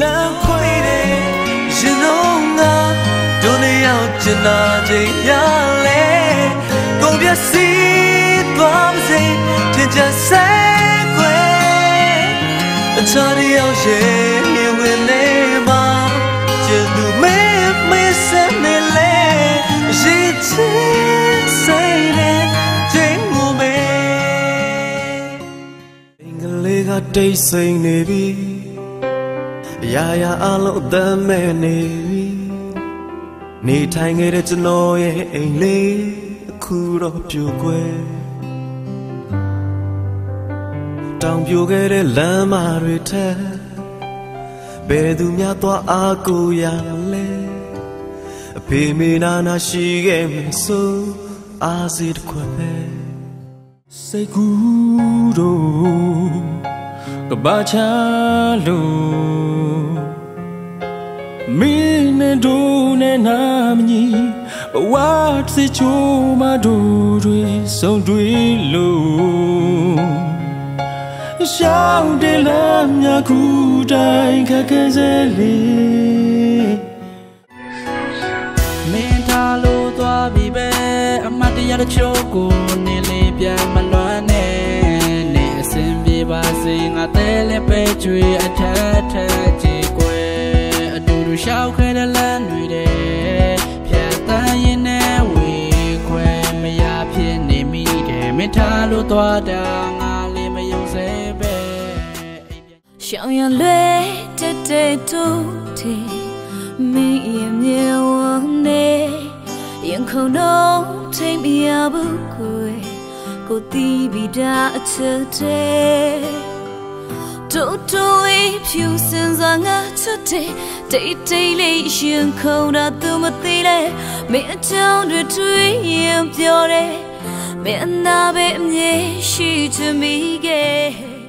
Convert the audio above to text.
လမ်းခွေတဲ့ရင်လုံးငါတို့နေရောက်ချင်တာချိန်ရလဲကုန်ပြစီသွားမစေထင်ချဆဲခွေအချားရောက်ရဲ့ဝင်နေမှာကျန်သူမဲမဲစနေလေရှိချင်ဆိုင်နေချိန်ငုံမဲအင်္ဂလိပ်ကတိတ်ဆိတ်နေပြီ အရာရာအလုံးသက်မဲ့နေပြီနေထိုင်ခဲ့တဲ့ကျွန်တော်ရဲ့အိမ်လေးအခုတော့ပြိုကွယ်တောင်ပြိုခဲ့တဲ့လမ်းမတွေထက်ဘယ်သူများသွားအားကိုရမလဲအဖေမေနာနာရှိခဲ့မယ်ဆိုအားစီတစ်ခွက်ပဲစိတ်ကူးတော့ကဘာချလို့ မင်းနဲ့တို့နဲ့နာမညီဘဝစစ်ချိုးမတို့တွေဆုံးတွေ့လို့ရှောင်းတယ်လမ်းမြခုတိုင်းခက်ခဲစေလေမင်းထားလို့သွားပြီပဲအမတ်တရားတချို့ကိုနေလေပြန်မလွမ်းနဲ့နေအစင်ပြေပါစေငါတဲလည်းပဲကြွေအထက်ထက်ကြည်ကွယ် အတူတူရှောက်ခဲတဲ့လမ်းတွေတဲ့ဖြတ်တန်းရင်နဲ့ဝေခွဲမရဖြစ်နေမိတယ်မင်းထားလို့သွားတာငါလေးမယုံစေပဲရှောင်းရလွယ်တဲ့တဲ့တူတီမင်းရဲ့မြေဝနေရင်ခုန်တော့ထိမရဘူးကိုကိုတီးပြီးတာအချစ်တဲ့ တူတူဖြူစင်စွာငါချစ်တဲ့တိတ်တိတ်လေးရှင်ခုန်တာသူမသိလဲမင်းအကြောင်းတွေတွေးရင်ပြောတယ်မင်းအနာပဲအမြဲရှိချင်မိခဲ့